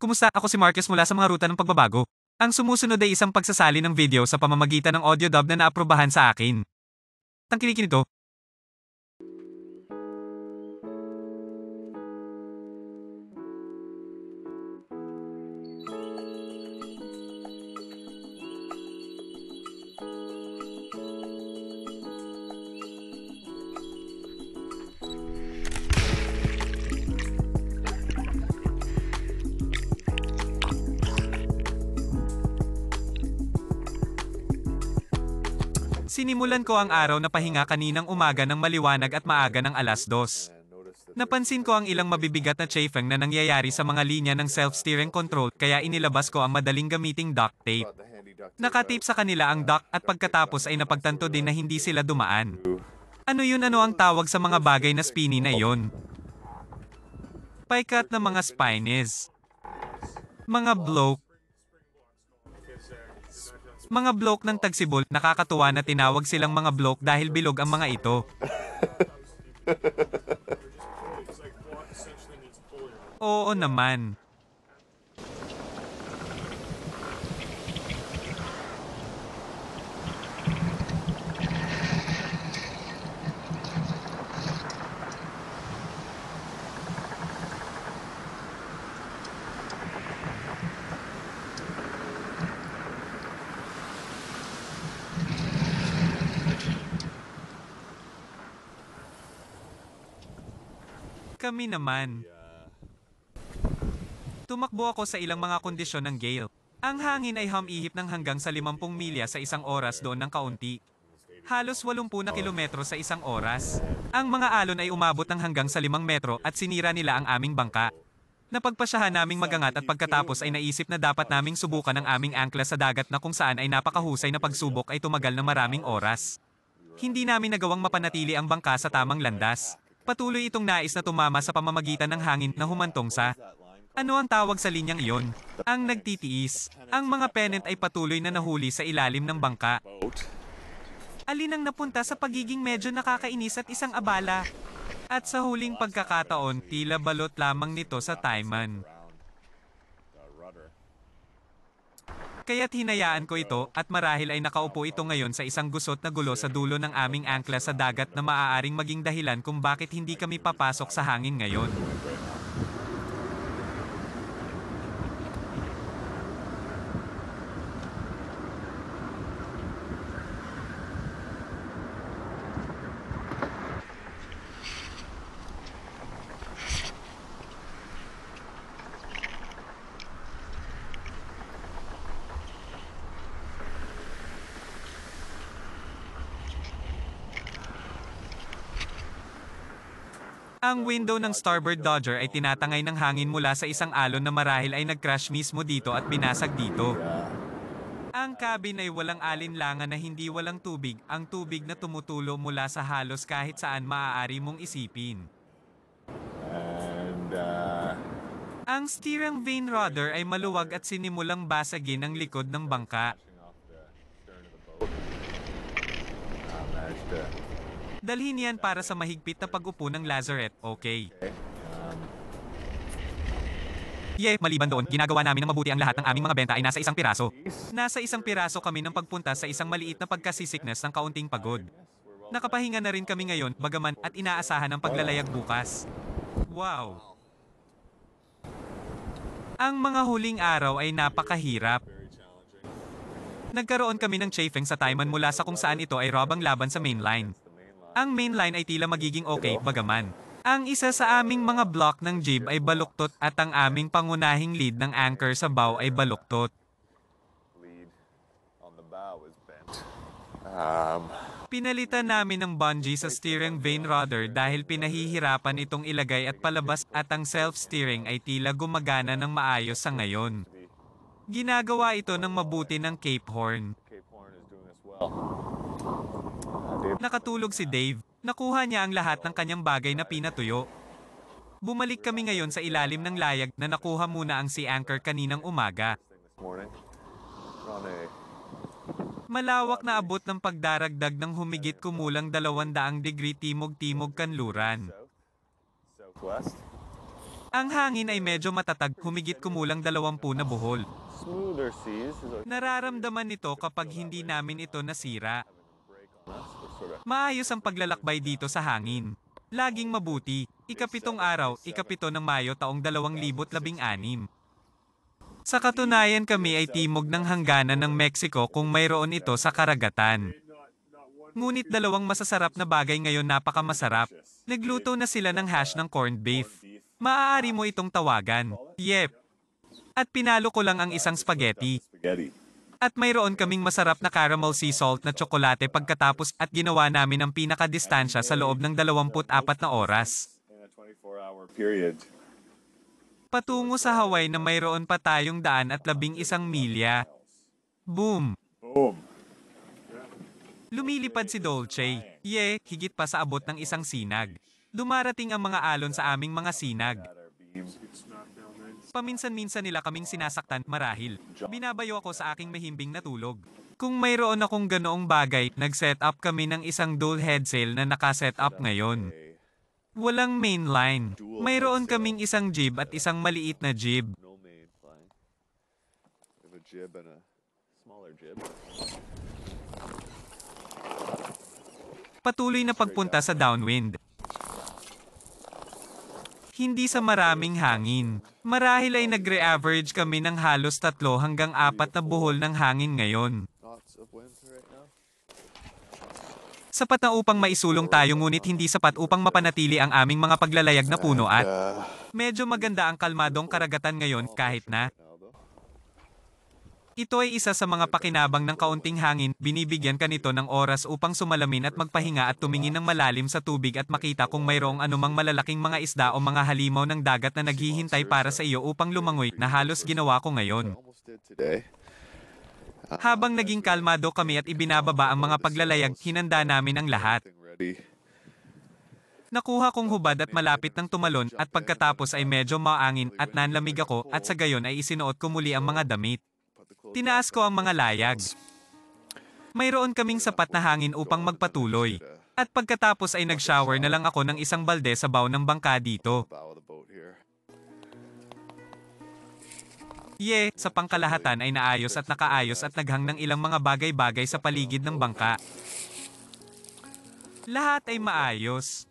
Kumusta? Ako si Marcus mula sa mga ruta ng pagbabago. Ang sumusunod ay isang pagsasali ng video sa pamamagitan ng audio dub na naaprubahan sa akin. Tangkilikin ito. Sinimulan ko ang araw na pahinga kaninang umaga ng maliwanag at maaga ng alas dos. Napansin ko ang ilang mabibigat na chafing na nangyayari sa mga linya ng self-steering control kaya inilabas ko ang madaling gamiting duct tape. Nakatape sa kanila ang duct at pagkatapos ay napagtanto din na hindi sila dumaan. Ano yun ano ang tawag sa mga bagay na spiny na yon? Paikat na mga spines. Mga bloke. Mga bloke ng tagsibol, nakakatuwa na tinawag silang mga bloke dahil bilog ang mga ito. Oo naman. Kami naman. Tumakbo ako sa ilang mga kondisyon ng gale. Ang hangin ay humihip ng hanggang sa 50 milya sa isang oras doon ng kaunti. Halos 80 na kilometro sa isang oras. Ang mga alon ay umabot ng hanggang sa 5 metro at sinira nila ang aming bangka. Napagpasyahan naming magangat at pagkatapos ay naisip na dapat naming subukan ang aming angkla sa dagat na kung saan ay napakahusay na pagsubok ay tumagal ng maraming oras. Hindi namin nagawang mapanatili ang bangka sa tamang landas. Patuloy itong nais na tumama sa pamamagitan ng hangin na humantong sa ano ang tawag sa linyang iyon? Ang nagtitiis. Ang mga pennant ay patuloy na nahuli sa ilalim ng bangka. Alin ang napunta sa pagiging medyo nakakainis at isang abala? At sa huling pagkakataon, tila balot lamang nito sa Taiman. Kaya't hinayaan ko ito at marahil ay nakaupo ito ngayon sa isang gusot na gulo sa dulo ng aming angkla sa dagat na maaaring maging dahilan kung bakit hindi kami papasok sa hangin ngayon. Ang window ng starboard Dodger ay tinatangay ng hangin mula sa isang alon na marahil ay nag-crash mismo dito at binasag dito. Ang cabin ay walang alinlangan na hindi walang tubig, ang tubig na tumutulo mula sa halos kahit saan maaari mong isipin. And uh, Ang steering vane rudder ay maluwag at sinimulang basagin ang likod ng bangka. off Dalhin yan para sa mahigpit na pag-upo ng Lazarette, okay? Yeh, maliban doon, ginagawa namin ng mabuti ang lahat ng aming mga benta ay nasa isang piraso. Nasa isang piraso kami ng pagpunta sa isang maliit na pagkasisiknas ng kaunting pagod. Nakapahinga na rin kami ngayon, bagaman at inaasahan ang paglalayag bukas. Wow! Ang mga huling araw ay napakahirap. Nagkaroon kami ng chafing sa Taiman mula sa kung saan ito ay robang laban sa mainline. Ang mainline ay tila magiging okay, bagaman. Ang isa sa aming mga block ng jib ay baluktot at ang aming pangunahing lead ng anchor sa bow ay baluktot. Um, Pinalitan namin ng bungee sa steering vane rudder dahil pinahihirapan itong ilagay at palabas at ang self-steering ay tila gumagana ng maayos sa ngayon. Ginagawa ito ng mabuti ng Cape Horn. Cape Horn is doing this well. Nakatulog si Dave. Nakuha niya ang lahat ng kanyang bagay na pinatuyo. Bumalik kami ngayon sa ilalim ng layag na nakuha muna ang sea anchor kaninang umaga. Malawak na abot ng pagdaragdag ng humigit kumulang 200 degree timog-timog kanluran. Ang hangin ay medyo matatag, humigit kumulang 20 na buhol. Nararamdaman nito kapag hindi namin ito nasira. Maayos ang paglalakbay dito sa hangin. Laging mabuti. Ikapitong araw, ikapito ng Mayo taong 2016. Sa katunayan kami ay timog ng hangganan ng Mexico kung mayroon ito sa karagatan. Ngunit dalawang masasarap na bagay ngayon napakamasarap. Nagluto na sila ng hash ng corned beef. Maaari mo itong tawagan. Yep. At pinalo ko lang ang isang spaghetti. At mayroon kaming masarap na caramel sea salt na tsokolate pagkatapos at ginawa namin ang pinakadistansya sa loob ng 24 na oras. In a 24-hour period. Patungo sa Hawaii na mayroon pa tayong daan at labing isang milya. Boom! Boom. Lumilipad si Dolce. Ye, higit pa sa abot ng isang sinag. Dumarating ang mga alon sa aming mga sinag. Paminsan-minsan nila kaming sinasaktan marahil. Binabayo ako sa aking mahimbing na tulog. Kung mayroon akong ganoong bagay, nag-set up kami ng isang dual head sail na nakaset up ngayon. Walang main line. Mayroon kaming isang jib at isang maliit na jib. Jib and a smaller jib. Patuloy na pagpunta sa downwind. Hindi sa maraming hangin. Marahil ay nagre-average kami ng halos tatlo hanggang apat na buhol ng hangin ngayon. Sapat na upang maisulong tayo ngunit hindi sapat upang mapanatili ang aming mga paglalayag na puno at Uh, medyo maganda ang kalmadong karagatan ngayon kahit na. Ito ay isa sa mga pakinabang ng kaunting hangin, binibigyan ka nito ng oras upang sumalamin at magpahinga at tumingin ng malalim sa tubig at makita kung mayroong anumang malalaking mga isda o mga halimaw ng dagat na naghihintay para sa iyo upang lumangoy na halos ginawa ko ngayon. Habang naging kalmado kami at ibinababa ang mga paglalayag, hinanda namin ang lahat. Nakuha kong hubad at malapit ng tumalon at pagkatapos ay medyo maangin at nanlamig ako at sa gayon ay isinuot ko muli ang mga damit. Tinaas ko ang mga layag. Mayroon kaming sapat na hangin upang magpatuloy. At pagkatapos ay nag-shower na lang ako ng isang balde sa baw ng bangka dito. bow. Ye, sa pangkalahatan ay naayos at nakaayos at naghang ng ilang mga bagay-bagay sa paligid ng bangka. Lahat ay maayos.